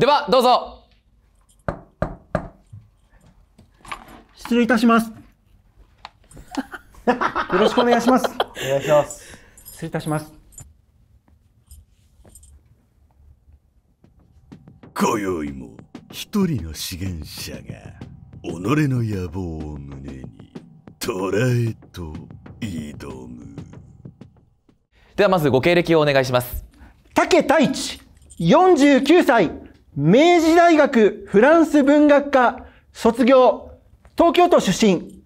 では、どうぞ。失礼いたします。よろしくお願いします。お願いします。失礼いたします。今宵も一人の資源者が己の野望を胸に捕らえと挑むではまずご経歴をお願いします。竹太一、49歳、明治大学フランス文学科卒業、東京都出身。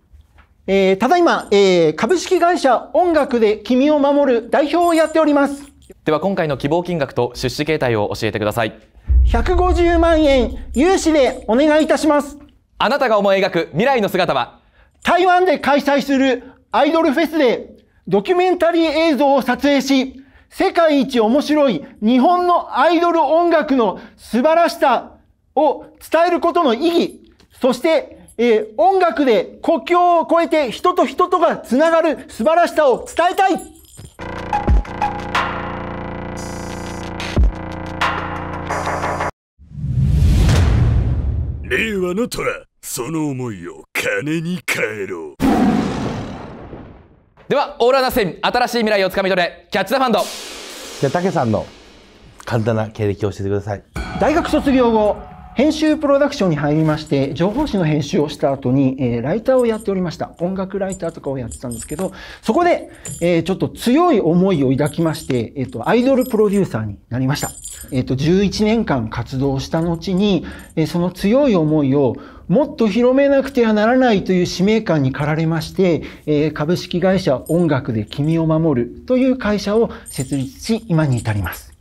えーただいま、えー株式会社音楽で君を守る代表をやっております。では今回の希望金額と出資形態を教えてください。150万円融資でお願いいたします。あなたが思い描く未来の姿は？台湾で開催するアイドルフェスでドキュメンタリー映像を撮影し、世界一面白い日本のアイドル音楽の素晴らしさを伝えることの意義、そして、えー音楽で国境を越えて人と人とがつながる素晴らしさを伝えたい。令和の虎その思いを金に変えろ。では、オーラナセン、新しい未来をつかみ取れ、キャッチザファンド。じゃあ、たけさんの簡単な経歴を教えてください。大学卒業後、編集プロダクションに入りまして、情報誌の編集をした後に、えーライターをやっておりました。音楽ライターとかをやってたんですけど、そこで、えーちょっと強い思いを抱きまして、えっ、と、アイドルプロデューサーになりました。えっ、と、11年間活動した後に、えその強い思いをもっと広めなくてはならないという使命感に駆られまして、えー株式会社音楽で君を守るという会社を設立し、今に至ります。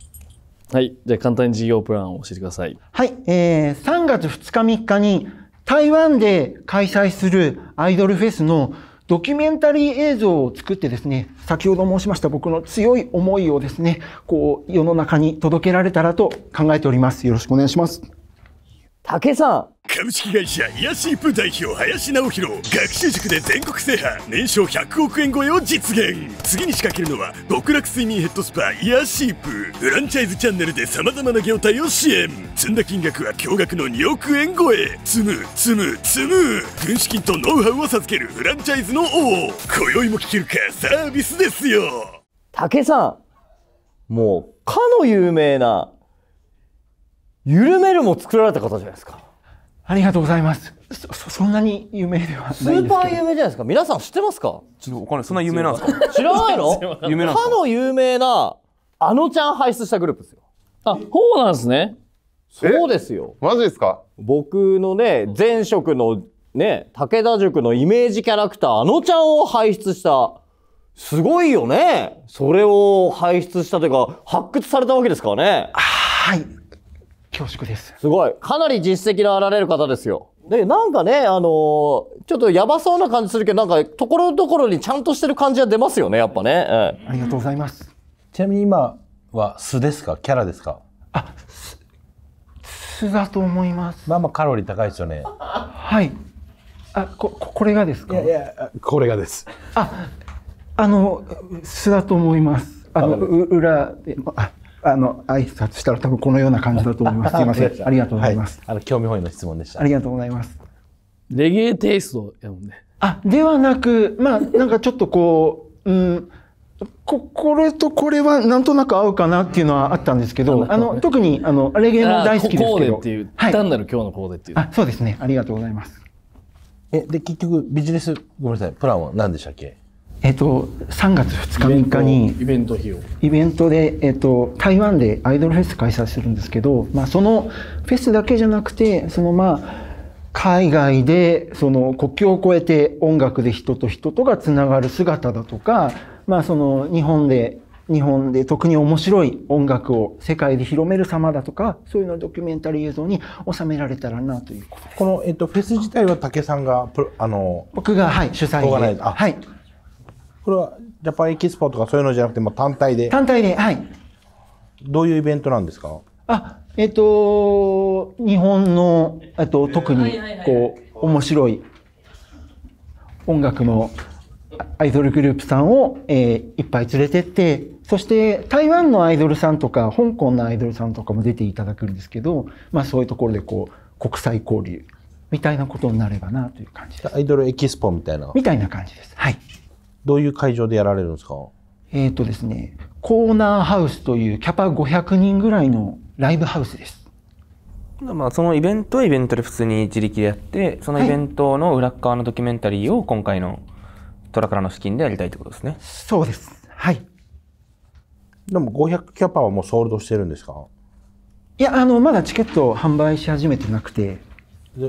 はい。じゃあ簡単に事業プランを教えてください。はい、えー、3月2日3日に台湾で開催するアイドルフェスのドキュメンタリー映像を作ってですね、先ほど申しました僕の強い思いをですね、こう世の中に届けられたらと考えております。よろしくお願いします。竹さん株式会社イヤシープ代表林直弘学習塾で全国制覇年商100億円超えを実現。次に仕掛けるのは極楽睡眠ヘッドスパイヤシープフランチャイズチャンネルで様々な業態を支援。積んだ金額は驚愕の2億円超え。積む積む積む。軍資金とノウハウを授けるフランチャイズの王。今宵も聞けるかサービスですよ。竹さんもう、かの有名な、ゆるめるも作られた方じゃないですか。ありがとうございます。そ、そそんなに有名ではないですけど。スーパー有名じゃないですか。皆さん知ってますか？ちょっとお金そんな有名なんですか？知らないの？有名なんですか？かの有名な、あのちゃん輩出したグループですよ。あ、そうなんですね。そうですよ。マジですか？僕のね、前職のね、武田塾のイメージキャラクター、あのちゃんを輩出した。すごいよね。それを輩出したというか、発掘されたわけですからね。はい。恐縮です。すごい。かなり実績のあられる方ですよ。で、なんかね、あのーちょっとやばそうな感じするけど、なんか、ところどころにちゃんとしてる感じは出ますよね、やっぱね。ええありがとうございます。ちなみに今は素ですか？キャラですか？素だと思います。まあまあカロリー高いですよね。はい。あ、こ、ここれがですか？いや、これがです。あ、あの、素だと思います。あの、う裏で、あ、あの、挨拶したら多分このような感じだと思います。すいません。ありがとうございます。はあの興味本位の質問でした。ありがとうございます。レゲエテイストやもんね。あ、ではなく、まあ、なんかちょっとこう、うん、こ、これとこれはなんとなく合うかなっていうのはあったんですけど、あの、特に、あの、レゲエも大好きですけど。デっていう、はい。単なる今日のコーデっていう。あ、そうですね。ありがとうございます。え、で、結局ビジネス、ごめんなさい、プランは何でしたっけ？えっと、3月2日3日に、イベント。イベントで、えっと、台湾でアイドルフェス開催するんですけど、まあ、そのフェスだけじゃなくて、そのまあ、海外で、その国境を越えて音楽で人と人とがつながる姿だとか、まあ、その日本で、日本で特に面白い音楽を世界で広める様だとか、そういうのをドキュメンタリー映像に収められたらなということ。この、えっと、フェス自体は竹さんがあの、僕が、はい、主催で。はい。これはジャパンエキスポとかそういうのじゃなくてもう単体で、単体で、はい。どういうイベントなんですか？あ、えっ、と、日本の、えっと、特に、こう、面白い音楽のアイドルグループさんを、えーいっぱい連れてって、そして台湾のアイドルさんとか香港のアイドルさんとかも出ていただくんですけど、まあ、そういうところでこう国際交流みたいなことになればなという感じです。アイドルエキスポみたいな。みたいな感じです。はい。どういう会場でやられるんですか？えっ、とですね、コーナーハウスというキャパ500人ぐらいのライブハウスです。まあそのイベントはイベントで普通に自力でやってそのイベントの裏っ側のドキュメンタリーを今回のトラからの資金でやりたいってことですねそうです。はい。でも500キャパはもうソールドしてるんですか？いや、あの、まだチケットを販売し始めてなくて、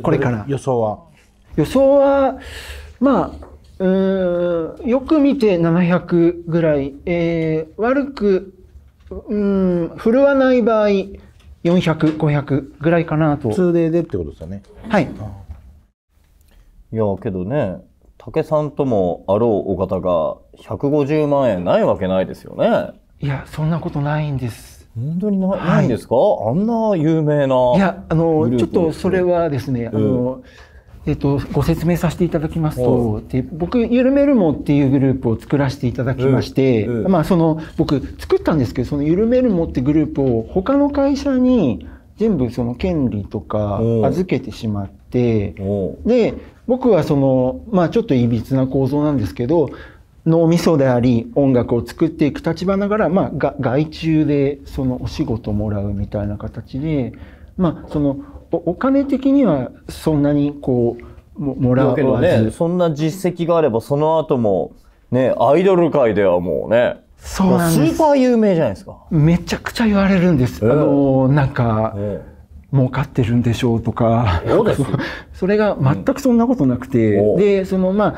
これから予想は？予想は、まあ、うーん、よく見て700ぐらい、えー、悪く、うん、振るわない場合、400、500ぐらいかなと。2デーでってことですよね。はい。いやけどね武さんともあろうお方が150万円ないわけないですよねいや、そんなことないんです。本当にな,、はいないんですか？あんな有名ないや、あのちょっとそれはですね、あの、えっと、ご説明させていただきますと、で僕、ゆるめるもっていうグループを作らせていただきまして、うんうんまあ、その、僕、作ったんですけど、そのゆるめるもってグループを他の会社に全部その権利とかう。ん預けてしまって、で、僕はその、まあちょっといびつな構造なんですけど、脳みそであり音楽を作っていく立場ながら、まあが外注でそのお仕事もらうみたいな形で、まあそのおお金的にはそんなにこう、ももらわだけどねず、そんな実績があればその後もねアイドル界ではもうねそうなんスです。ーパー有名じゃないですか。めちゃくちゃ言われるんです。ええあの、なんか、え儲かってるんでしょうとか。そうですよ それが全くそんなことなくて、おで、そのまあ、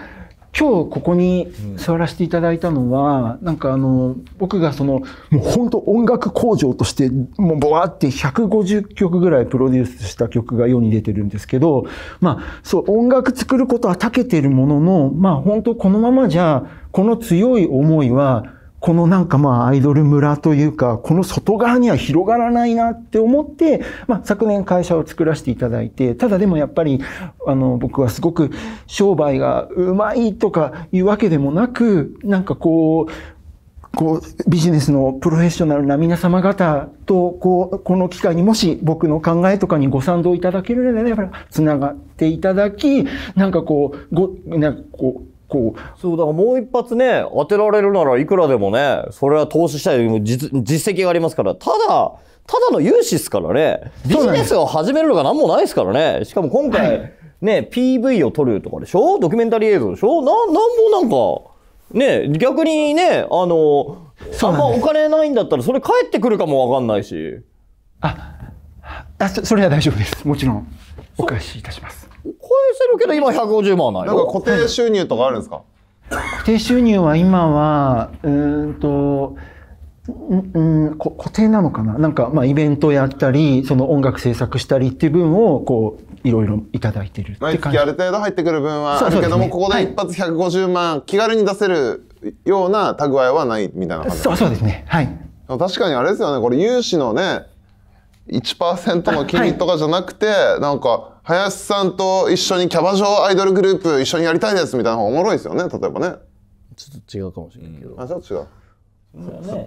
今日ここに座らせていただいたのは、なんかあの、僕がその、もう本当音楽工場として、もうボワって150曲ぐらいプロデュースした曲が世に出てるんですけど、まあ、そう、音楽作ることは長けてるものの、まあ本当このままじゃ、この強い思いは、このなんかまあアイドル村というか、この外側には広がらないなって思って、まあ昨年会社を作らせていただいて、ただでもやっぱり、あの僕はすごく商売がうまいとかいうわけでもなく、なんかこう、こう、ビジネスのプロフェッショナルな皆様方と、こう、この機会にもし僕の考えとかにご賛同いただけるのであれば、つながっていただき、なんかこう、ご、なんかこう、こう、そうだからもう一発ね当てられるならいくらでもねそれは投資したい実実績がありますから。ただただの融資ですからね。ビジネスを始めるのが何もないですからね。しかも今回、ね PV を撮るとかでしょ？ドキュメンタリー映像でしょ？ななんもなんかね逆にねあのあんまお金ないんだったらそれ返ってくるかもわかんないし。あ、あそそれは大丈夫です。もちろん、お返しいたします。返せるけど今150万ないなんかよ固定収入とかあるんですか、固定収入は今は、うーんと、んうん、こ固定なのかな？なんか、まあ、イベントやったり、その音楽制作したりっていう分を、こう、いろいろいただいてるって感じ。毎月あ。る程度入ってくる分はあるけども、ね。ここで一発150万気軽に出せるような蓄えはないみたいな感じ？そうそうですね。はい。確かにあれですよね。これ融資のね1%の金利とかじゃなくて、なんか林さんと一緒にキャバ嬢アイドルグループ一緒にやりたいですみたいな方がおもろいですよね。例えばね。ちょっと違うかもしれないけど、あちょっと違う。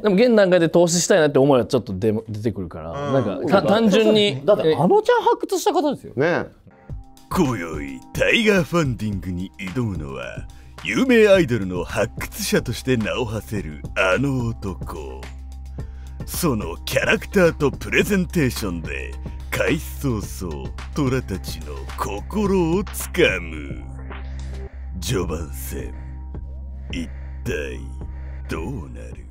でも現段階で投資したいなって思いはちょっと出出てくるから、なんかた単純に だってえあのちゃん発掘した方ですよ。ね。今宵タイガーファンディングに挑むのは有名アイドルの発掘者として名を馳せるあの男。そのキャラクターとプレゼンテーションで開始早々虎たちの心をつかむ。序盤戦一体どうなる？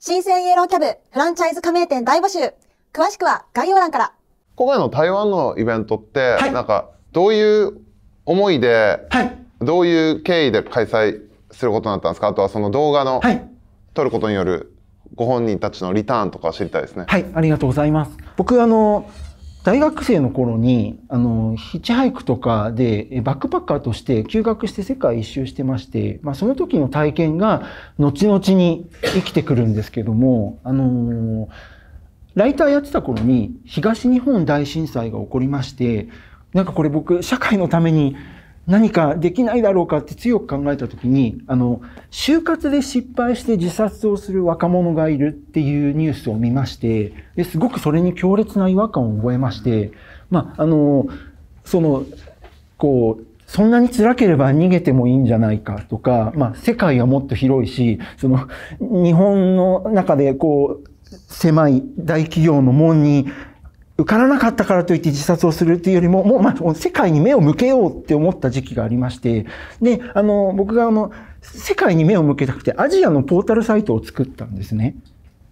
新生イエローキャブフランチャイズ加盟店大募集。詳しくは概要欄から。今回の台湾のイベントって、はい。なんかどういう思いではい。どういう経緯で開催することになったんですか？あとはその動画のはい。撮ることによるご本人たちのリターンとか知りたいですね。はい。ありがとうございます。僕、あの、大学生の頃に、あの、ヒッチハイクとかで、バックパッカーとして休学して世界一周してまして、まあ、その時の体験が、後々に生きてくるんですけども、あのライターやってた頃に、東日本大震災が起こりまして、なんかこれ僕、社会のために何かできないだろうかって強く考えた時に、あの、就活で失敗して自殺をする若者がいるっていうニュースを見まして、ですごくそれに強烈な違和感を覚えまして、まあ、あの、その、こう、そんなに辛ければ逃げてもいいんじゃないかとか、まあ、世界はもっと広いし、その、日本の中でこう、狭い大企業の門に受からなかったからといって自殺をするというよりも、もう、まあ、世界に目を向けようって思った時期がありまして、で、あの、僕があの、世界に目を向けたくて、アジアのポータルサイトを作ったんですね。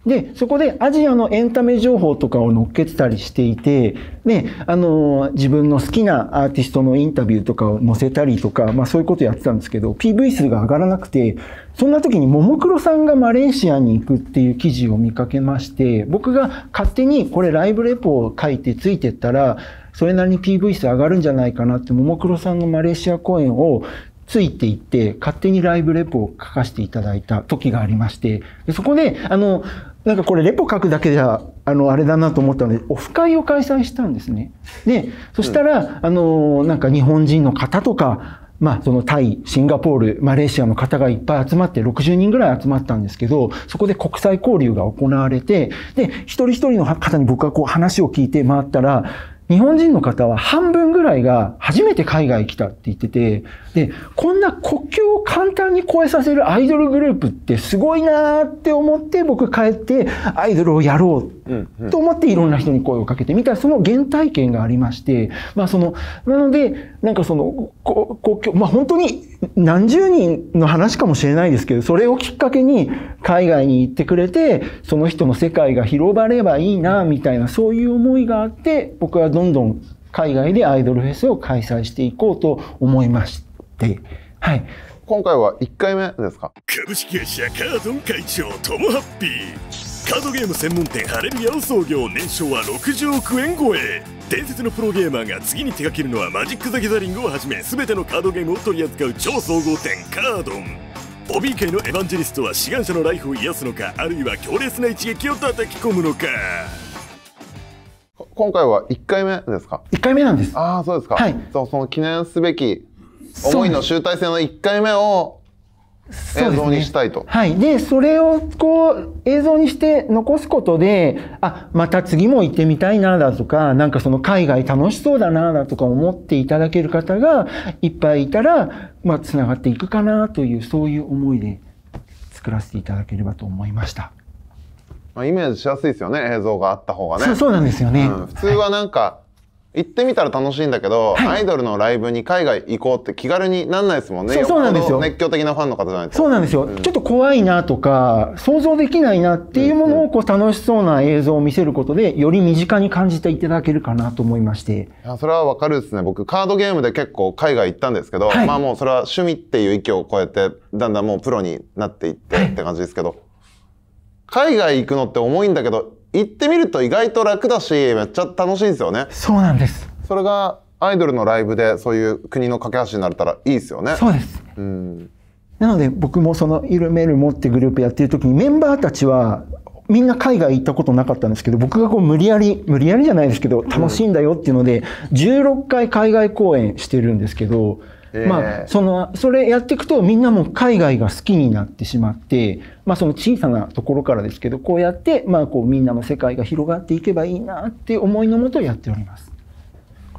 で、そこでアジアのエンタメ情報とかを載っけてたりしていて、で、あの、自分の好きなアーティストのインタビューとかを載せたりとか、まあそういうことやってたんですけど、PV 数が上がらなくて、そんな時にももクロさんがマレーシアに行くっていう記事を見かけまして、僕が勝手にこれライブレポを書いてついてったら、それなりに PV 数上がるんじゃないかなって、ももクロさんのマレーシア公演をついていって、勝手にライブレポを書かせていただいた時がありまして、そこで、あの、なんかこれレポ書くだけじゃ、あの、あれだなと思ったので、オフ会を開催したんですね。で、そしたら、あの、なんか日本人の方とか、まあ、そのタイ、シンガポール、マレーシアの方がいっぱい集まって、60人ぐらい集まったんですけど、そこで国際交流が行われて、で、一人一人の方に僕がこう話を聞いて回ったら、日本人の方は半分ぐらいが初めて海外来たって言ってて、で、こんな国境を簡単に越えさせるアイドルグループってすごいなーって思って僕帰ってアイドルをやろうと思っていろんな人に声をかけてみたその原体験がありまして、まあその、なので、なんかその、こ国境、まあ本当に何十人の話かもしれないですけど、それをきっかけに海外に行ってくれて、その人の世界が広がればいいな、みたいなそういう思いがあって、僕はどんどん海外でアイドルフェスを開催していこうと思いまして、はい。今回は1回目ですか？株式会社カードン会長トモハッピー。カードゲーム専門店ハレルヤを創業年商は60億円超え。伝説のプロゲーマーが次に手掛けるのはマジック・ザ・ギャザリングをはじめ全てのカードゲームを取り扱う超総合店カードン。ホビー界のエヴァンジェリストは志願者のライフを癒すのかあるいは強烈な一撃を叩き込むのか今回は1回目ですか？1回目なんです。ああそうですか、はいそうその記念すべき思いの集大成の1回目を映像にしたいと、はい。で、それをこう映像にして残すことで、あ、また次も行ってみたいなだとか、なんかその海外楽しそうだなだとか思っていただける方がいっぱいいたら、まあ、つながっていくかなという、そういう思いで作らせていただければと思いました。まあ、イメージしやすいですよね映像があった方がね。そうそうなんですよね。うん。普通はなんか、行ってみたら楽しいんだけど、アイドルのライブに海外行こうって気軽になんないですもんね。そうそうなんですよ。熱狂的なファンの方じゃないと。そうなんですよ、ちょっと怖いなとか、想像できないなっていうものをこう楽しそうな映像を見せることで、より身近に感じていただけるかなと思いまして。それはわかるですね。僕カードゲームで結構海外行ったんですけど、はい。まあもうそれは趣味っていう域を超えてだんだんもうプロになっていってって感じですけど、海外行くのって重いんだけど行ってみると意外と楽だしめっちゃ楽しいんですよねそうなんです。それがアイドルのライブでそういう国の架け橋になれたらいいですよねそうです。うんなので僕もそのイルメール持ってグループやってる時にメンバーたちはみんな海外行ったことなかったんですけど僕がこう無理やり無理やりじゃないですけど楽しいんだよっていうので16回海外公演してるんですけど、まあそのそれやっていくとみんなも海外が好きになってしまってまあその小さなところからですけどこうやってまあこうみんなの世界が広がっていけばいいなって思いのもとやっております。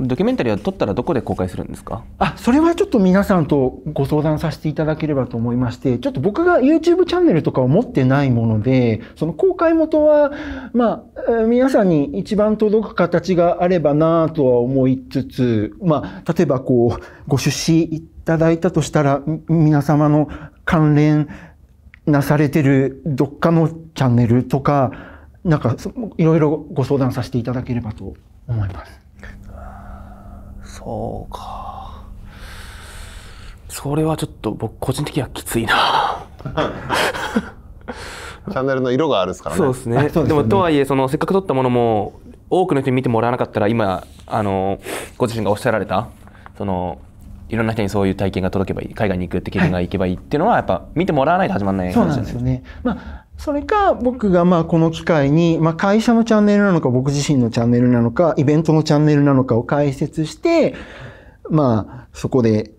ドキュメンタリーは撮ったらどこで公開するんですか？あ、それはちょっと皆さんとご相談させていただければと思いまして、ちょっと僕が YouTube チャンネルとかを持ってないもので、その公開元は、まあ、皆さんに一番届く形があればなとは思いつつ、まあ、例えばこう、ご出資いただいたとしたら、皆様の関連なされてるどっかのチャンネルとか、なんかいろいろご相談させていただければと思います。そうか。それはちょっと僕個人的にはきついな。チャンネルの色があるですからね。そうですね。あそうですよね。でもとはいえそのせっかく撮ったものも多くの人に見てもらわなかったら今あのご自身がおっしゃられたそのいろんな人にそういう体験が届けばいい海外に行くって気分がいけばいいっていうのはやっぱ見てもらわないと始まらないそう話じゃないなんですよね。まあ、それか僕がまあこの機会に、まあ会社のチャンネルなのか僕自身のチャンネルなのかイベントのチャンネルなのかを解説して、まあそこで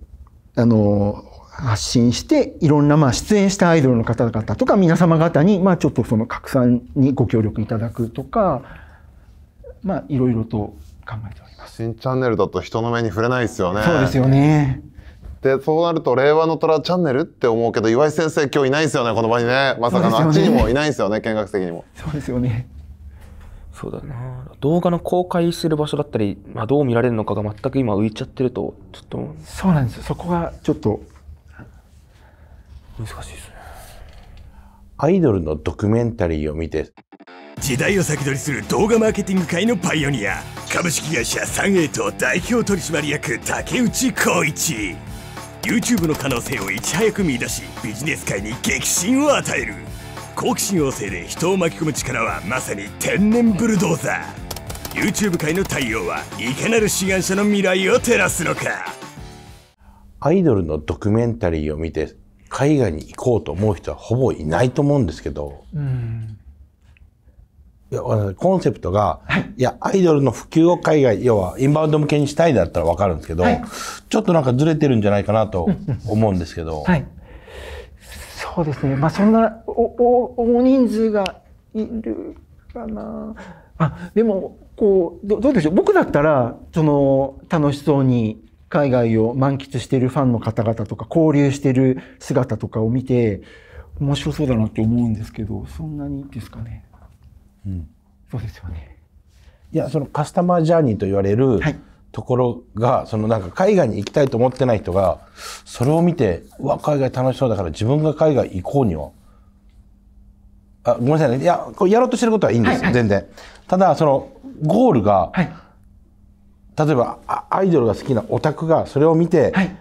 あの発信していろんなまあ出演したアイドルの方々とか皆様方にまあちょっとその拡散にご協力いただくとかまあいろいろと考えております。新チャンネルだと人の目に触れないですよね。そうですよね。でそうなると令和の虎チャンネルって思うけど岩井先生今日いないですよねこの場にね。まさかのあっちにもいないんですよね見学席にも。そうですよね。そうだな。動画の公開してる場所だったり、まあ、どう見られるのかが全く今浮いちゃってるとちょっと。そうなんですよ。そこがちょっと。難しいですね。アイドルのドキュメンタリーを見て。時代を先取りする動画マーケティング界のパイオニア。株式会社サンエイト代表取締役竹内浩一 YouTube の可能性をいち早く見出しビジネス界に激震を与える。好奇心旺盛で人を巻き込む力はまさに天然ブルドーザー。YouTube 界の太陽はいかなる志願者の未来を照らすのか。アイドルのドキュメンタリーを見て海外に行こうと思う人はほぼいないと思うんですけど、いやあのコンセプトが、い、やアイドルの普及を海外要はインバウンド向けにしたいだったら分かるんですけど、ちょっとなんかずれてるんじゃないかなと思うんですけど、はい。そうですね。まあそんなおお大人数がいるかな。あでもこうどどうでしょう？僕だったらその楽しそうに海外を満喫しているファンの方々とか交流している姿とかを見て面白そうだなって思うんですけど、そんなにですかね。うんそうですよね。いやそのカスタマージャーニーと言われるはいところが、そのなんか海外に行きたいと思ってない人がそれを見てうわ海外楽しそうだから自分が海外行こうにはあごめんなさいねいやこれやろうとしてることはいいんです、はいはい全然ただそのゴールが、はい。例えばあアイドルが好きなオタクがそれを見て、はい。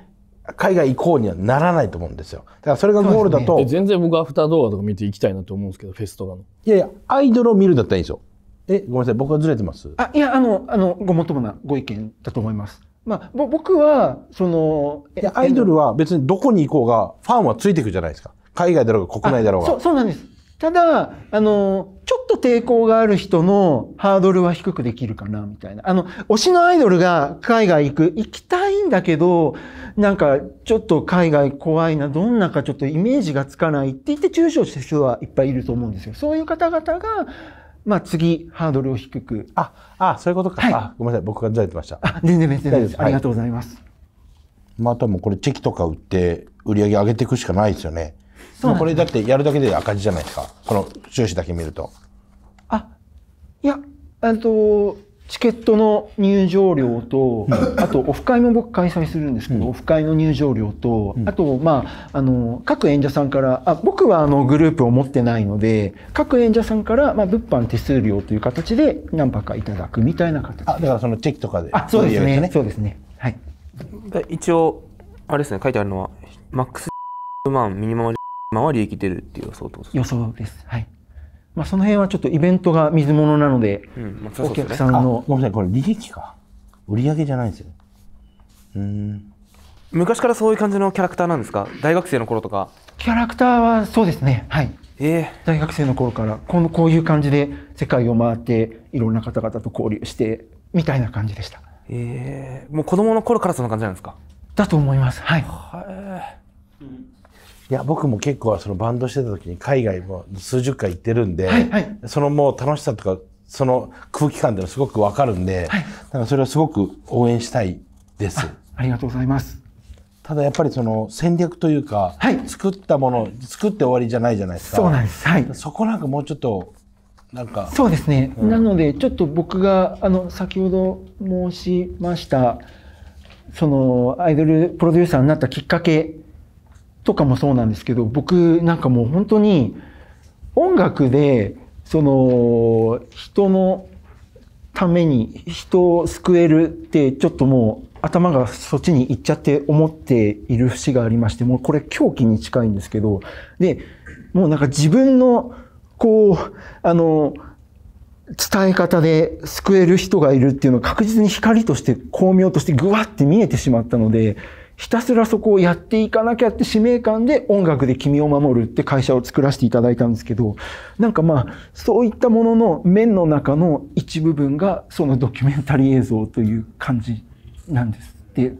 海外行こうにはならないと思うんですよ。だからそれがゴールだと、え全然僕アフター動画とか見て行きたいなと思うんですけどフェスとかの。いやいやアイドルを見るんだったらいいんですよ。えごめんなさい僕はずれてます。あ、いや、あの、あの、ごもっともなご意見だと思います。まあ、ぼ僕は、その、いやアイドルは別にどこに行こうがファンはついていくじゃないですか。海外だろうが国内だろうが。そうそうなんです。ただ、あの、ちょっと抵抗がある人のハードルは低くできるかな、みたいな。あの、推しのアイドルが海外行く、行きたいんだけど、なんか、ちょっと海外怖いな、どんなかちょっとイメージがつかないって言って躊躇してる人はいっぱいいると思うんですよ。そういう方々が、まあ次、ハードルを低く。ああそういうことか、はい。あごめんなさい。僕がずれてました。あ、全然別に。大丈夫です。ありがとうございます。まあ、あとはもうこれチェキとか売って売り上げ上げていくしかないですよね。そうなんです。もうこれだってやるだけで赤字じゃないですか。この収支だけ見ると。あ、いや、あと、チケットの入場料と、あと、オフ会も僕開催するんですけど、オフ会の入場料と、あと、まあ、あの、各演者さんから、あ僕はあの、グループを持ってないので、各演者さんから、まあ、物販手数料という形で何パかいただくみたいな形。あだからそのチェキとかであ、そうですね。そうですね。はい。で一応あれですね書いてあるのはマックス万ミニマム万は利益出るっていう予想ってことですね予想です。はい。まあ、その辺はちょっとイベントが水物なので、うんまあそうお客さんの、ごめんなさいこれ利益か？売り上げじゃないんですようーん昔からそういう感じのキャラクターなんですか？大学生の頃とかキャラクターはそうですね。はい。え大学生の頃からこのこういう感じで世界を回っていろんな方々と交流してみたいな感じでした。えええもう子供の頃からそんな感じなんですか？だと思います。はい。いや僕も結構そのバンドしてた時に海外も数十回行ってるんで、はいはいそのもう楽しさとかその空気感っていうのすごくわかるんで、はいだからそれはすごく応援したいです。ありがとうございます。ただやっぱりその戦略というか、はい作ったもの作って終わりじゃないじゃないですか。そうなんです。はい。そこなんかもうちょっとなんかそうですね。なのでちょっと僕があの先ほど申しましたそのアイドルプロデューサーになったきっかけとかもそうなんですけど、僕なんかもう本当に音楽でその人のために人を救えるってちょっともう頭がそっちに行っちゃって思っている節がありましてもうこれ狂気に近いんですけどでもうなんか自分のこうあの伝え方で救える人がいるっていうのが確実に光として巧妙としてぐわって見えてしまったのでひたすらそこをやっていかなきゃって使命感で音楽で君を守るって会社を作らせていただいたんですけどなんかまあそういったものの面の中の一部分がそのドキュメンタリー映像という感じなんです。で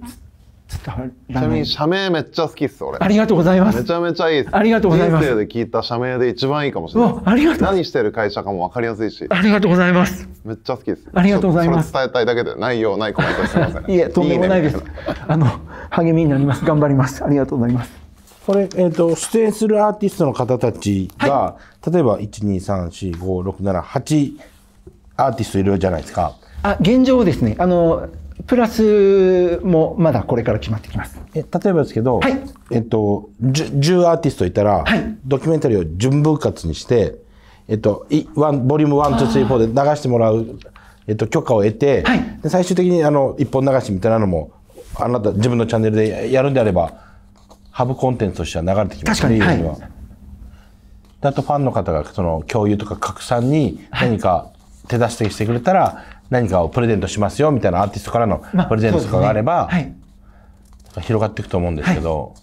ちらなみに社名めっちゃ好きっす俺。ありがとうございます。めちゃめちゃいいです。ありがとうございます。人生で聞いた社名で一番いいかもしれない。ありがとう何してる会社かも分かりやすいし。ありがとうございます。めっちゃ好きです。ありがとうございます。それ伝えたいだけで内容ないコメントすみませんいえとんでもないです。あの励みになります。頑張ります。ありがとうございます。これ、えっ、と、出演するアーティストの方たちが、例えば、1、2、3、4、5、6、7、8アーティストいるじゃないですか。あ現状ですね。あのプラスもまだこれから決まってきます。え例えばですけど、はい。えっと、10, 10アーティストいたら、はい。ドキュメンタリーを順分割にして、えっと、いワンボリューム1、2、3、4で流してもらう、えっと、許可を得て、はい。で最終的にあの一本流しみたいなのもあなた自分のチャンネルでやるんであればハブコンテンツとしては流れてきます確かに。ね、はい。であとファンの方がその共有とか拡散に何か手助けしてくれたら何かをプレゼントしますよみたいなアーティストからのまあプレゼントとかがあれば、そうですね。広がっていくと思うんですけど、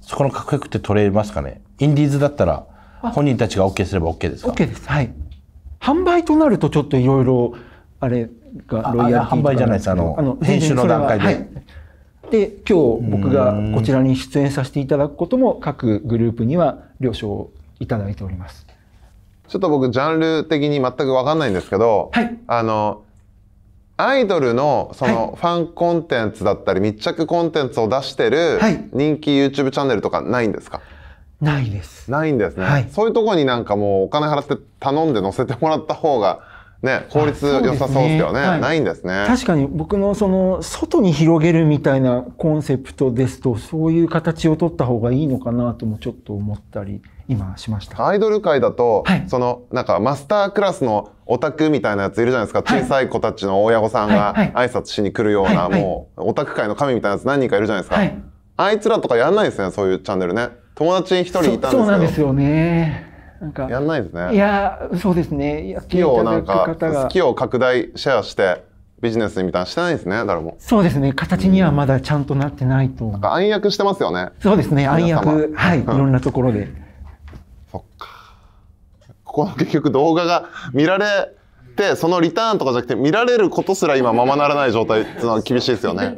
そこの確約って取れますかね？インディーズだったら本人たちが OK すれば OK ですか？OK です。はい。販売となるとちょっといろいろあれがあロイヤリティとか販売じゃないです。あの編集の段階で。で今日僕がこちらに出演させていただくことも各グループには了承いただいておりますちょっと僕ジャンル的に全く分かんないんですけど、はい。あのアイドルのそのファンコンテンツだったり密着コンテンツを出してるはい。人気 YouTube チャンネルとかないんですか？ないです。ないんですね、はい。そういうところになんかもうお金払って頼んで載せてもらった方がね効率良さそうですよね。はいないんですね。確かに僕のその外に広げるみたいなコンセプトですとそういう形を取った方がいいのかなともちょっと思ったり今しました。アイドル界だと、はい。そのなんかマスタークラスのオタクみたいなやついるじゃないですか、小さい子たちの親御さんがはい挨拶しに来るような、はいはい。もうオタク界の神みたいなやつ何人かいるじゃないですか、はいあいつらとかやんないですねそういうチャンネルね。友達に一人いたんですけど。そそうなんですよねなんかやんないですね。いやそうですね。やって好きをなんか方が好きを拡大シェアしてビジネスみたいなのしてないですね誰も。そうですね。形にはまだちゃんとなってないと。なんか暗躍してますよね。そうですね。暗躍。はい。いろんなところで。そっか。ここの結局動画が見られてそのリターンとかじゃなくて見られることすら今ままならない状態っていうのは 厳しいですよね。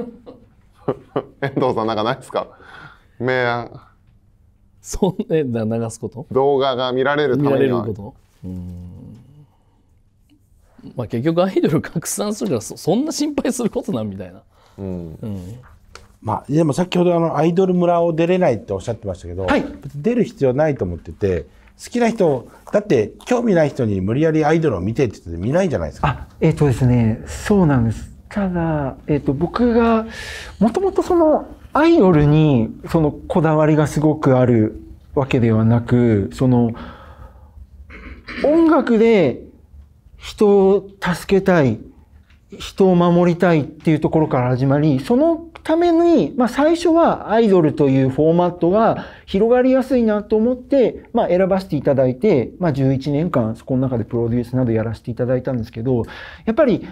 遠藤さんなんかないですか？明暗そんえな流すこと？動画が見られるた見らめには。れること？うん。まあ結局アイドル拡散するからそそんな心配することなんみたいな。うん。まあ、でも先ほどあのアイドル村を出れないっておっしゃってましたけど、はい。出る必要ないと思ってて好きな人だって興味ない人に無理やりアイドルを見てって言ってて見ないじゃないですか。あえっ、とですねそうなんです。ただ、えっと僕がもともとそのアイドルにそのこだわりがすごくあるわけではなくその音楽で人を助けたい人を守りたいっていうところから始まりそのために、まあ、最初はアイドルというフォーマットが広がりやすいなと思って、まあ、選ばせていただいて、まあ、11年間そこの中でプロデュースなどやらせていただいたんですけどやっぱり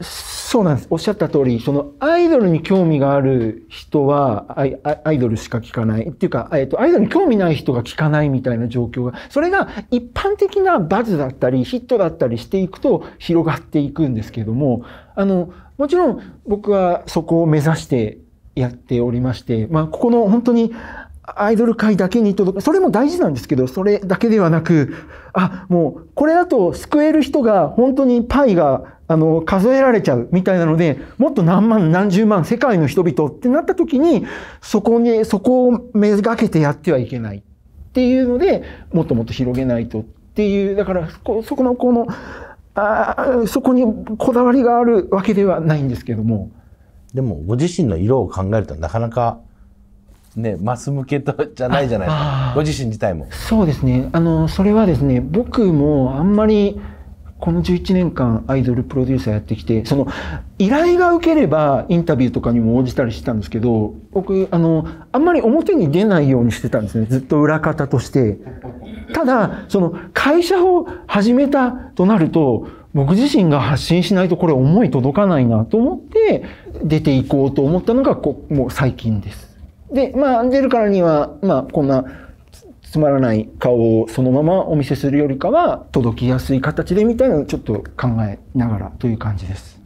そうなんです。おっしゃった通り、そのアイドルに興味がある人はアイアイドルしか聞かない。っていうか、えっと、アイドルに興味ない人が聞かないみたいな状況が、それが一般的なバズだったり、ヒットだったりしていくと広がっていくんですけども、あの、もちろん僕はそこを目指してやっておりまして、まあ、ここの本当にアイドル界だけに届く、それも大事なんですけど、それだけではなく、あ、もう、これだと救える人が本当にパイが、あの、数えられちゃうみたいなので、もっと何万、何十万、世界の人々ってなった時に、そこに、そこをめがけてやってはいけないっていうので、もっともっと広げないとっていう、だから、そこそこの、この、あーそこにこだわりがあるわけではないんですけども、でもご自身の色を考えるとなかなかねマス向けとじゃないじゃないですあかあご自身自体も。そうですね。あの、それはですね、僕もあんまり、この11年間アイドルプロデューサーやってきて、その、依頼が受ければインタビューとかにも応じたりしてたんですけど、僕、あの、あんまり表に出ないようにしてたんですね。ずっと裏方として。ただ、その、会社を始めたとなると、僕自身が発信しないとこれ思い届かないなと思って、出ていこうと思ったのが、こもう最近です。で、まあ、出るからには、まあ、こんな、つまらない顔をそのままお見せするよりかは届きやすい形でみたいなのをちょっと考えながらという感じです。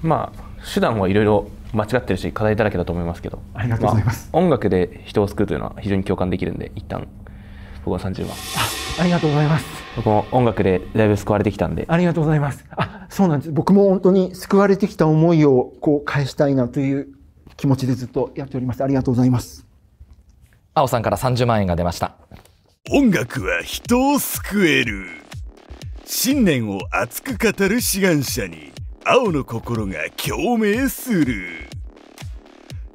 まあ手段はいろいろ間違ってるし課題だらけだと思いますけど。ありがとうございます。あ音楽で人を救うというのは非常に共感できるんで一旦僕は30番。ありがとうございます。僕も音楽でだいぶ救われてきたんで。ありがとうございます。あそうなんです。僕も本当に救われてきた思いをこう返したいなという気持ちでずっとやっております。ありがとうございます青さんから30万円が出ました。音楽は人を救える。信念を熱く語る志願者に青の心が共鳴する。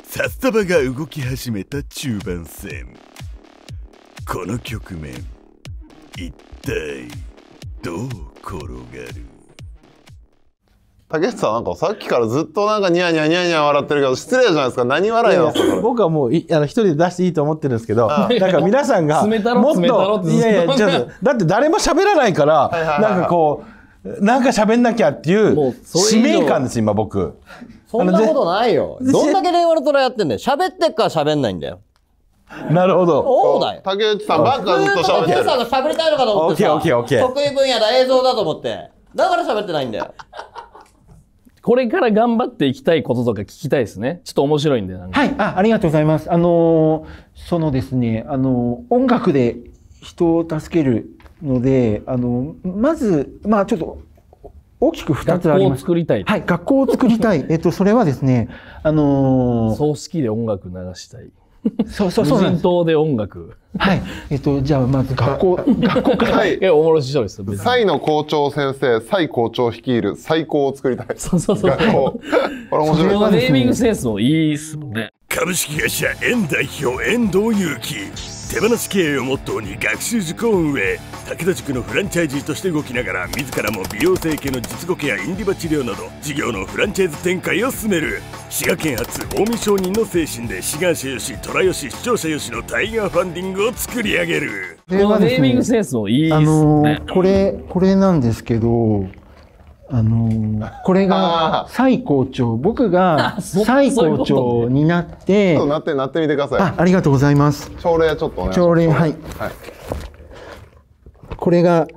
札束が動き始めた中盤戦。この局面一体どう転がる？竹内さんなんかさっきからずっとなんかニヤニヤニヤニヤ笑ってるけど失礼じゃないですか何笑いなんですかこれ僕はもういあの一人で出していいと思ってるんですけど、なんか皆さんがもっといやいやちょっとだって誰も喋らないからなんかこうなんか喋んなきゃっていう使命感です今僕。そんなことないよ。ぜどんだけ令和の虎やってんだよ。喋ってっから喋んないんだよ。なるほど。そうだよ。竹内さんばっかずっと喋ってるずっとさんが喋りたいのかと思ってさオッケーオッケーオッケー得意分野だ映像だと思ってだから喋ってないんだよこれから頑張っていきたいこととか聞きたいですね。ちょっと面白いんで、なんか。はい、あありがとうございます。あのーそのですね、あのー音楽で人を助けるので、あのーまず、まあちょっと、大きく二つあり学校をます。作りたい。はい、学校を作りたい。えっと、それはですね、あのー葬式で音楽流したい。そうそう無そうなんです。人島で音楽。はい。えっと、じゃあ、まず学校、学校から。はいえ、おもろしそうです蔡の校長先生蔡校長率いる最高を作りたいそうそうそう。学校これ面白いこのネーミングセンスもいいっすもんね。株式会社円代表遠藤祐樹手放し経営をモットーに学習塾を運営武田塾のフランチャイジーとして動きながら自らも美容整形の実語ケやインディバ治療など事業のフランチャイズ展開を進める滋賀県発近江商人の精神で志願者よし虎よし視聴者よしのタイガーファンディングを作り上げるこのネーミングセンスもいいっすあの。これ、これなんですけど、あのーこれがあー。蔡校長、僕がそ蔡そういうこ校とね長になってちょっと、なってなってみてくださあ、ありがとうございます。い朝礼ちょっとお願いします。朝礼はい。はい。これが、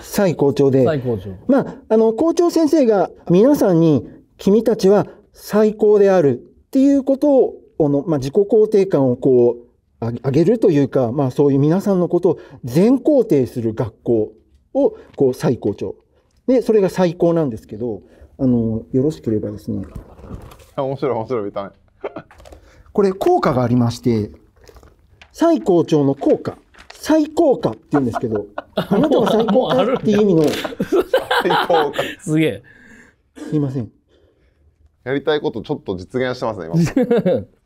蔡校長で、最高長。まあ、あの、校長先生が皆さんに、君たちは最高であるっていうことを、あの、まあ、自己肯定感をこう、あ上げるというか、まあ、そういう皆さんのことを全肯定する学校を、こう、最校長。で、それが最高なんですけど、あの、よろしければですね、面白い面白い見た目 これ効果がありまして、最高長の効果、最高価って言うんですけど、あなたは最高価っていう意味の、す最高すげえ。いません。やりたいことちょっと実現してますね今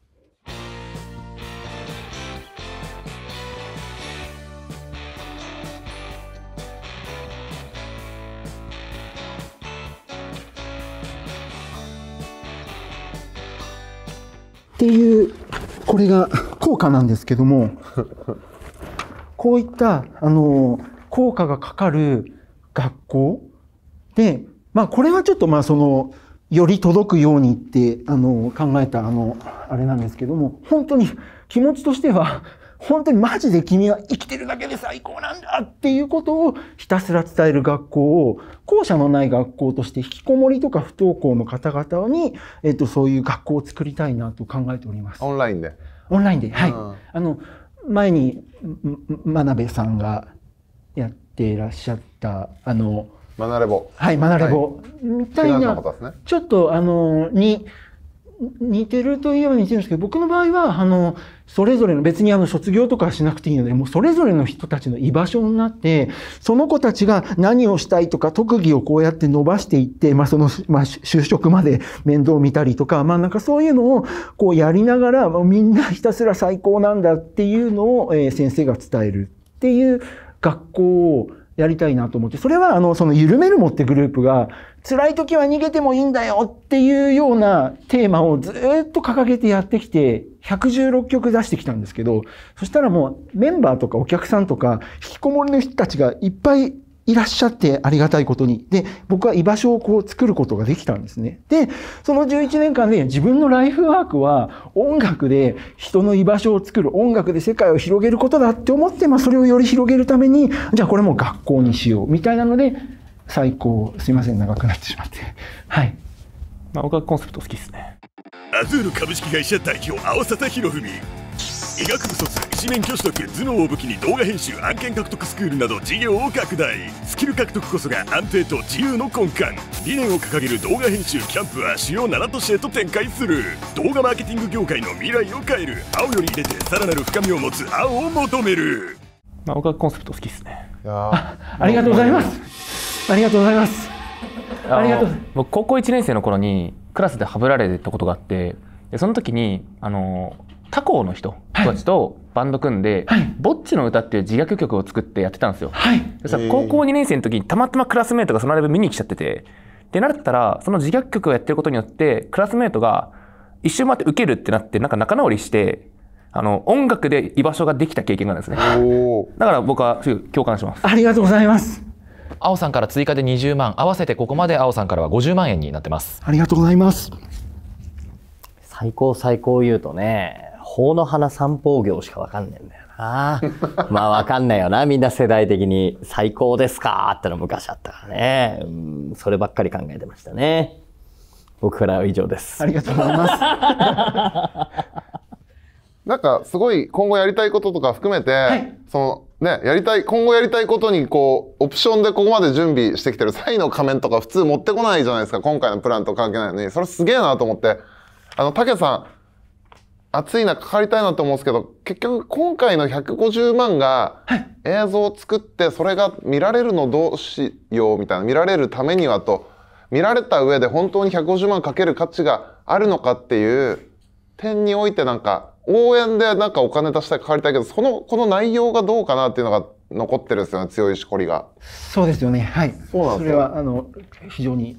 これが効果なんですけども、こういった、あの、効果がかかる学校で、まあ、これはちょっと、まあ、その、より届くようにって、あの、考えた、あの、あれなんですけども、本当に気持ちとしては、本当にマジで君は生きてるだけで最高なんだっていうことをひたすら伝える学校を校舎のない学校として引きこもりとか不登校の方々に、えっと、そういう学校を作りたいなと考えております。オンラインでオンラインで。はい。うんあの、前に、ん真鍋さんがやっていらっしゃった、あの、マナレボはい、マナレボみたいなちょっと、あの、に、似てるといえば似てるんですけど、僕の場合は、あの、それぞれの、別にあの、卒業とかしなくていいので、もうそれぞれの人たちの居場所になって、その子たちが何をしたいとか、特技をこうやって伸ばしていって、まあ、その、まあ、就職まで面倒を見たりとか、まあ、なんかそういうのを、こうやりながら、もうみんなひたすら最高なんだっていうのを、え先生が伝えるっていう学校をやりたいなと思って、それはあの、その緩めるもってグループが、辛い時は逃げてもいいんだよっていうようなテーマをずっと掲げてやってきて、116曲出してきたんですけど、そしたらもうメンバーとかお客さんとか、引きこもりの人たちがいっぱいいらっしゃってありがたいことに。で、僕は居場所をこう作ることができたんですね。で、その11年間で自分のライフワークは音楽で人の居場所を作る、音楽で世界を広げることだって思って、まあそれをより広げるために、じゃあこれも学校にしよう、みたいなので、最高すいません長くなってしまってはいまあ、僕はコンセプト好きですねアズール株式会社代表青笹博文医学部卒医師免許取得頭脳を武器に動画編集案件獲得スクールなど事業を拡大。スキル獲得こそが安定と自由の根幹。理念を掲げる動画編集キャンプは主要7都市へと展開する。動画マーケティング業界の未来を変える。青より入れてさらなる深みを持つ青を求める。まあ僕はコンセプト好きですね。いやー ありがとうございます。ありがとうございます。ありがとう。僕高校1年生の頃にクラスでハブられたことがあってでその時にあの他校の人たちとバンド組んで「ぼっちの歌」っていう自虐曲を作ってやってたんですよ。はい。そしたら高校2年生の時にたまたまクラスメートがそのライブ見に来ちゃっててでなったらその自虐曲をやってることによってクラスメートが一周回って受けるってなってなんか仲直りしてあの音楽で居場所ができた経験があるんですね。だから僕は共感します。ありがとうございます。青さんから追加で20万。合わせてここまで青さんからは50万円になってます。ありがとうございます。最高最高言うとね、法の花三宝業しかわかんねえんだよな。まあわかんないよな、みんな世代的に。最高ですかっての昔あったからね。うん、そればっかり考えてましたね。僕からは以上です。ありがとうございます なんかすごい今後やりたいこととか含めて、そのねやりたい今後やりたいことにこうオプションでここまで準備してきてるサイの仮面とか普通持ってこないじゃないですか今回のプランと関係ないのにそれすげえなと思ってあの竹さん暑い中かかりたいなと思うんですけど結局今回の150万が映像を作ってそれが見られるのどうしようみたいな見られるためにはと見られた上で本当に150万かける価値があるのかっていう点においてなんか応援でなんかお金出したいかかりたいけどそのこの内容がどうかなっていうのが残ってるんですよね強いしこりが。そうですよね。はい。そうなんですよ。それはあの非常に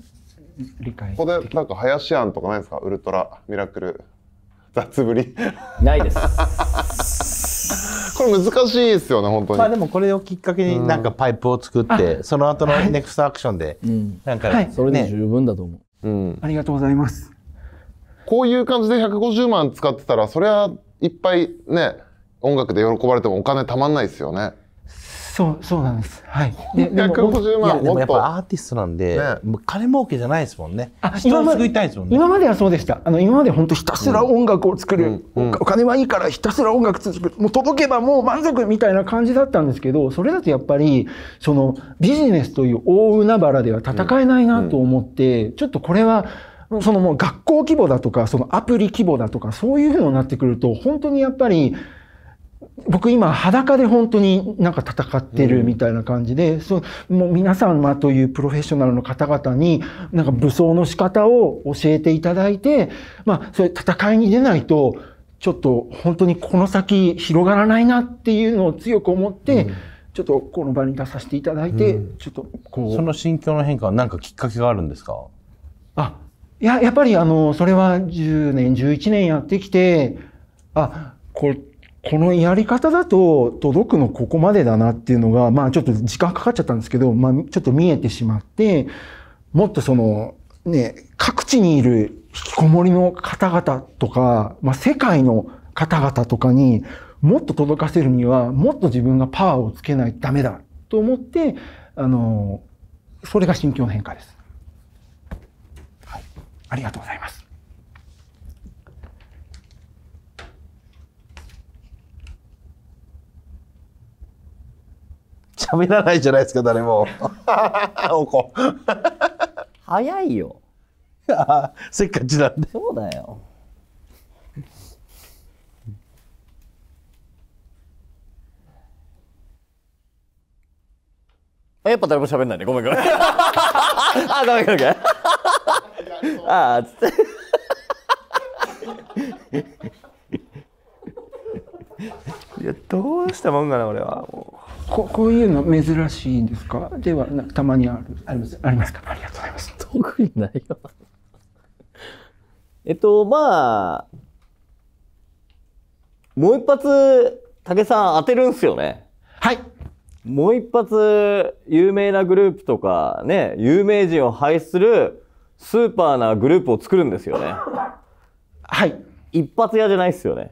理解ここでなんか林庵とかないですか？ウルトラミラクル雑ぶり。ないです。これ難しいですよね本当に。まあでもこれをきっかけになんかパイプを作って、その後のネクストアクションで、なんか、はい。それでね、十分だと思う。うん、ありがとうございます。こういう感じで150万使ってたらそれはいっぱいね音楽で喜ばれてもお金たまんないですよね。そうそうなんです。はい。ででも150いやでもやっぱアーティストなんで、ね。もう金儲けじゃないですもんね。あ人を救いたいですもんね。今まではそうでした。あの今まで本当ひたすら音楽を作る、うんうん。おお金はいいからひたすら音楽作る。もう届けばもう満足みたいな感じだったんですけどそれだとやっぱりそのビジネスという大海原では戦えないなと思って、ちょっとこれはそのもう学校規模だとかそのアプリ規模だとかそういうふうになってくると本当にやっぱり僕今裸で本当になんか戦ってるみたいな感じで、そうもう皆様というプロフェッショナルの方々になんか武装の仕方を教えていただいて、まあそれ戦いに出ないとちょっと本当にこの先広がらないなっていうのを強く思って、ちょっとこの場に出させていただいて、ちょっとこう。その心境の変化は何かきっかけがあるんですか？あ、いや、やっぱりあの、それは10年、11年やってきて、あ、これ、このやり方だと届くのここまでだなっていうのが、まあちょっと時間かかっちゃったんですけど、まあちょっと見えてしまって、もっとその、ね、各地にいる引きこもりの方々とか、まあ世界の方々とかにもっと届かせるには、もっと自分がパワーをつけないとダメだと思って、あの、それが心境の変化です。はいありがとうございます。喋らないじゃないですか誰も おこ早いよ。せっかちなんでそうだよ。あやっぱ誰も喋んないね。ごめんごめん。あ、ごめんごめんごめん。あーつって。いやどうしたもんかな俺はもここういうの珍しいんですか？ではなたまにあるありますありますかありがとうございます。特にないよ。えっと、まあ、もう一発、武さん当てるんすよね。はい。もう一発、有名なグループとか、ね、有名人を輩出するスーパーなグループを作るんですよね。はい。一発屋じゃないっすよね。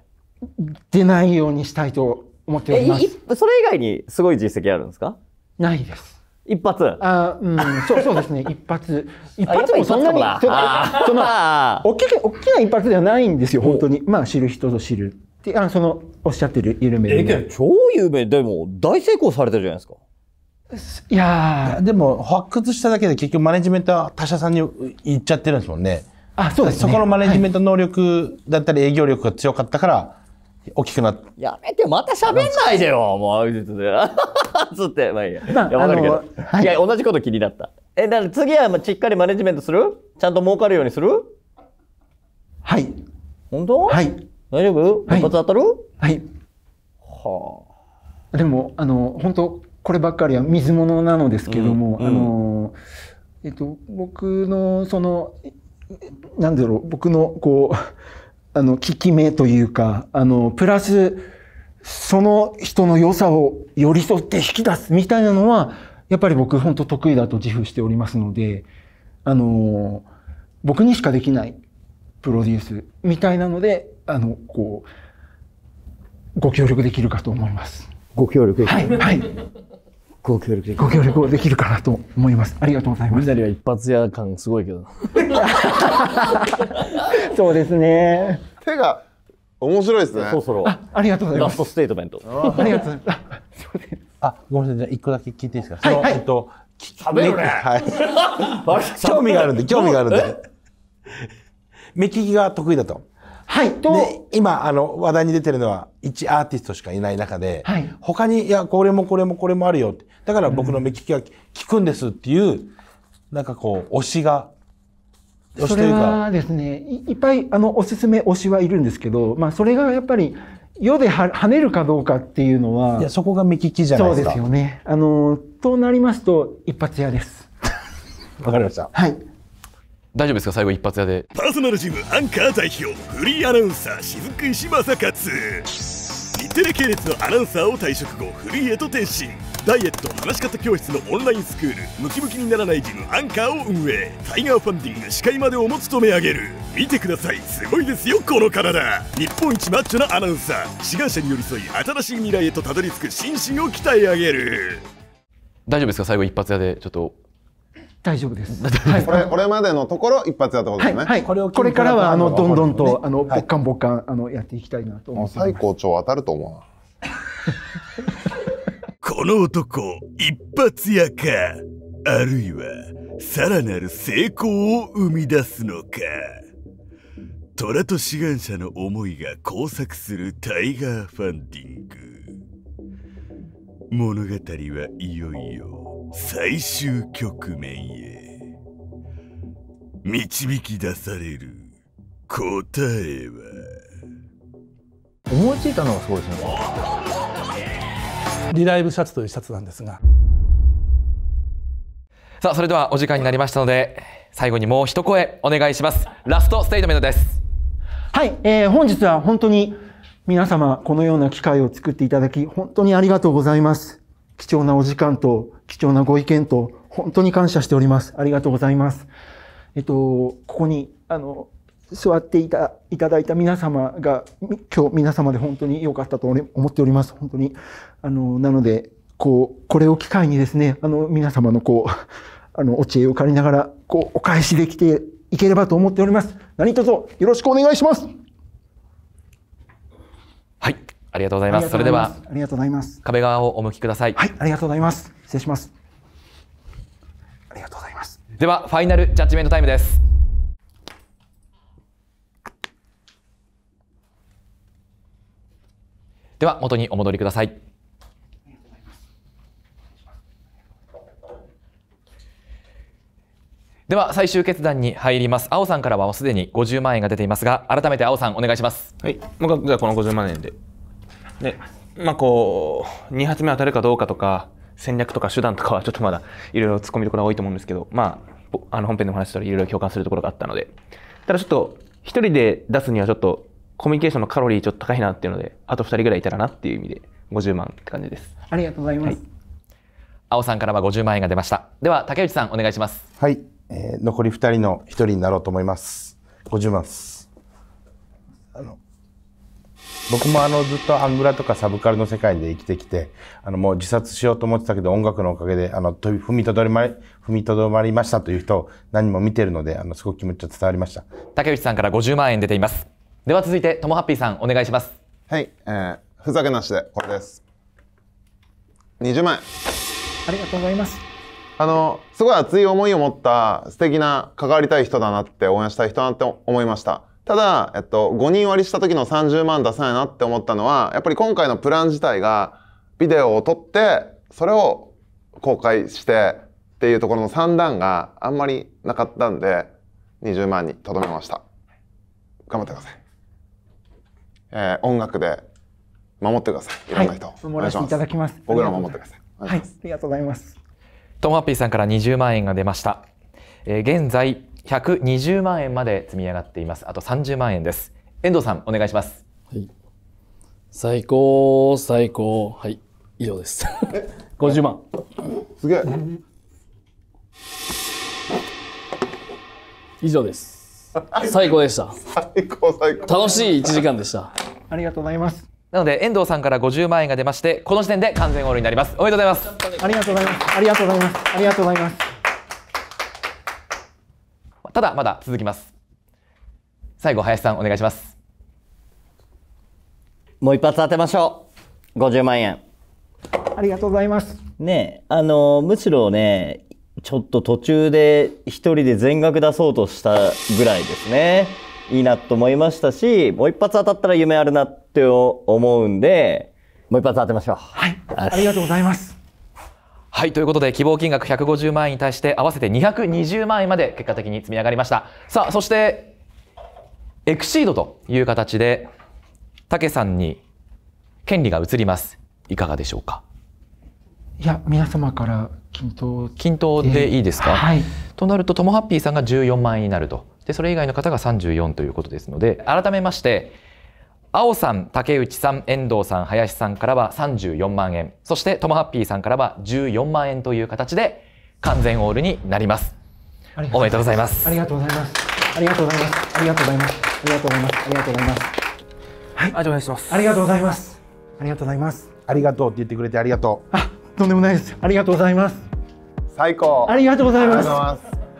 出ないようにしたいと思っておえ、いります。いそれ以外にすごい実績あるんですか？ないです。一発？あうん、そうそうですね、一発。一発もそんなに、そその大きく大きな一発ではないんですよ、本当に。まあ、知る人ぞ知る。ってあその、おっしゃってる有名えで。超有名でも大成功されてるじゃないですかいやーでも発掘しただけで結局マネジメントは他社さんに行っちゃってるんですもんね。あ、そうですね。そこのマネジメンント能力だったり営業力が強かったから大きくなっやめてまた喋んないでよもうあいつで つって。まあいいや,、まあいやわかるけど、はい。い、や同じこと気になった。えだから次はまあしっかりマネジメントする？ちゃんと儲かるようにする？はい。本当？はい。大丈夫？はい。一発当たる、はい。はでも、あの、本当こればっかりは水物なのですけども、うん。あの、えっと、僕の、その、えなんだろう、僕の、こう、あの、効き目というか、あの、プラス、その人の良さを寄り添って引き出すみたいなのは、やっぱり僕本当得意だと自負しておりますので、あの、僕にしかできないプロデュースみたいなので、あの、こう、ご協力できるかと思います。ご協力できはい、はい。ご協力できご協力をできるかなと思います。ありがとうございます。みなりは一発屋感すごいけど。そうですね。手が面白いですね。そろそろ。あ、ありがとうございます。ラストステートメント。ありがとうございます。あすいませんあごめんなさい。じゃあ一個だけ聞いていいですか？はいはい。えっと喋るね。はい。興味があるんで 興味があるんで。目利きが得意だと。はい、と、で今あの話題に出てるのは1アーティストしかいない中で、はい。他にいやこれもこれもこれもあるよってだから僕の目利きが効くんですっていう、なんかこう推しが推それしというか。はですね、いいっぱいあのおすすめ推しはいるんですけど、まあそれがやっぱり世では跳ねるかどうかっていうのは、いやそこが目利きじゃないそうですか。ですよね。あの、となりますと一発屋です。わかりました。はい。大丈夫ですか？最後一発屋で。パーソナルジムアンカー代表フリーアナウンサー雫石正勝。日テレ系列のアナウンサーを退職後フリーへと転身ダイエット話し方教室のオンラインスクールムキムキにならないジムアンカーを運営。タイガーファンディング司会までをも務め上げる。見てください。すごいですよこの体。日本一マッチョなアナウンサー。志願者に寄り添い新しい未来へとたどり着く心身を鍛え上げる。大丈夫ですか？最後一発屋でちょっと。大丈夫です。はい。これこれまでのところ一発やったことですね、はい、はい、これをこれからはあのどんどんと、あのは。いぼっかんぼっかんあのやっていきたいなと思もうっております。最高潮当たると思うなこの男一発屋か。あるいはさらなる成功を生み出すのか。虎と志願者の思いが交錯するタイガーファンディング。物語はいよいよ最終局面へ。導き出される答えは。思いついたのがすごいですね。リライブシャツというシャツなんですがさあそれではお時間になりましたので最後にもう一声お願いしますラストステートメントですはい、えー本日は本当に皆様このような機会を作っていただき本当にありがとうございます。貴重なお時間と貴重なご意見と本当に感謝しております。ありがとうございます。えっと、ここにあの座っていたいただいた皆様がみ今日皆様で本当に良かったと俺思っております。本当にあのなのでこうこれを機会にですねあの皆様のこう あのお知恵を借りながらこうお返しできていければと思っております。何卒よろしくお願いします。はいありがとうございますそれではありがとうございます。壁側をお向きください、はい、ありがとうございます。失礼します。ありがとうございます。ではファイナルジャッジメントタイムですでは元にお戻りください。では最終決断に入ります。青さんからはもうすでに50万円が出ていますが改めて青さんお願いします。はい、僕はじゃあこの50万円で。で、まあこう、2発目当たるかどうかとか、戦略とか手段とかはちょっとまだいろいろ突っ込みどころが多いと思うんですけど、まあ、あの本編でも話したらいろいろ共感するところがあったので、ただちょっと、一人で出すにはちょっと、コミュニケーションのカロリーちょっと高いなっていうので、あと2人ぐらいいたらなっていう意味で、50万って感じです。ありがとうございます。青さんからは50万円が出ました。では竹内さんお願いします。はい、えー残り2人の1人になろうと思います。50万です。あの僕もあのずっとアングラとかサブカルの世界で生きてきてあのもう自殺しようと思ってたけど音楽のおかげであの飛び踏みとどまり踏みとどまりましたという人を何人も見てるのであのすごく気持ちが伝わりました。竹内さんから50万円出ていますでは続いてともハッピーさんお願いします。はい、えー、ふざけなしでこれです。20万円。ありがとうございます。あのすごい熱い思いを持った素敵な関わりたい人だなって応援したい人だなって思いました。ただ、えっと、5人割りした時の30万出さないなって思ったのはやっぱり今回のプラン自体がビデオを撮ってそれを公開してっていうところの算段があんまりなかったんで20万にとどめました。頑張ってください、えー、音楽で守ってください。い。ろんな人、はい、守らせていただきます。僕ら守ってください。はい。ありがとうございます。トモハッピーさんから20万円が出ました、えー、現在120万円まで積み上がっています。あと30万円です。遠藤さんお願いします。はい。最高最高。はい。以上です。50万。すげえ。以上です。最高でした。最高最高。楽しい1時間でしたありがとうございます。なので遠藤さんから50万円が出ましてこの時点で完全オールになります。おめでとうございます。ありがとうございます。ありがとうございます。ありがとうございます。ただまだ続きます。最後林さんお願いします。もう一発当てましょう。50万円。ありがとうございます。ねあのむしろねちょっと途中で一人で全額出そうとしたぐらいですねいいなと思いましたしもう一発当たったら夢あるなって思うんでもう一発当てましょう。はい。ありがとうございます。はいということで希望金額150万円に対して合わせて220万円まで結果的に積み上がりました。さあそしてエクシードという形で武さんに権利が移ります。いかがでしょうか？いや皆様から均等均等でいいですか、はい、となるとトモハッピーさんが14万円になるとでそれ以外の方が34ということですので改めまして青さん竹内さん遠藤さん林さんからは34万円そしてトモハッピーさんからは14万円という形で完全オールになります。おめでとうございます。ありがとうございます。ありがとうございます。ありがとうございます。ありがとうございます。ありがとうございます。はい。ありがとうございます。ありがとうございます。ありがとうございます。ありがとうって言ってくれてありがとう。あとんでもないです。ありがとうございます。最高。ありがとうございます。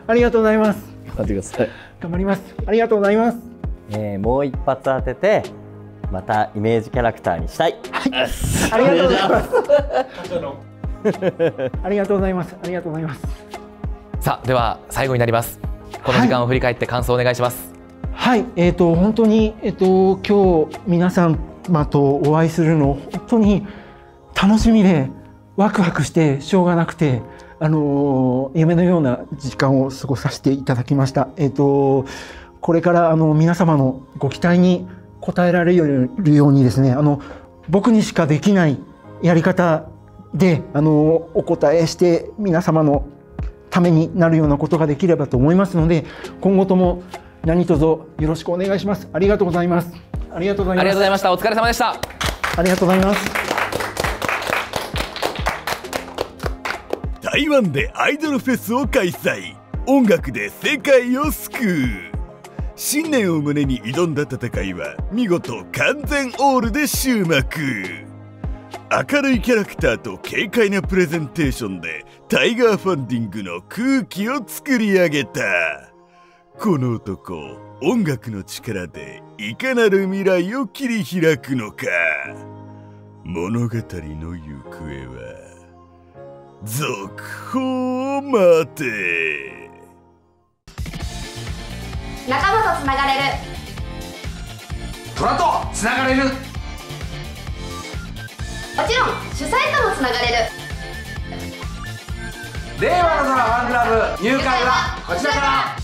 ありがとうございます。頑張ってください頑張ります。ありがとうございます。えー、もう一発当ててまたイメージキャラクターにしたい、はい、ありがとうございます。ありがとうございます。ありがとうございます。さあでは最後になります。この時間を振り返って感想をお願いします。はい、はい、えっ、ー、と本当にえっ、ー、と今日皆様とお会いするの本当に楽しみでワクワクしてしょうがなくてあのー、夢のような時間を過ごさせていただきました。えっ、とこれからあの皆様のご期待に応えられるようにですねあの僕にしかできないやり方であのお答えして皆様のためになるようなことができればと思いますので今後とも何卒よろしくお願いします。ありがとうございます。ありがとうございます。ありがとうございました。お疲れ様でした。ありがとうございます台湾でアイドルフェスを開催。音楽で世界を救う。信念を胸に挑んだ戦いは見事完全オールで終幕。明るいキャラクターと軽快なプレゼンテーションでタイガーファンディングの空気を作り上げた。この男音楽の力でいかなる未来を切り開くのか。物語の行方は続報を待て。仲間とつながれる。虎とつながれる。もちろん主催ともつながれる。令和のドラファンクラブ入会はこちらから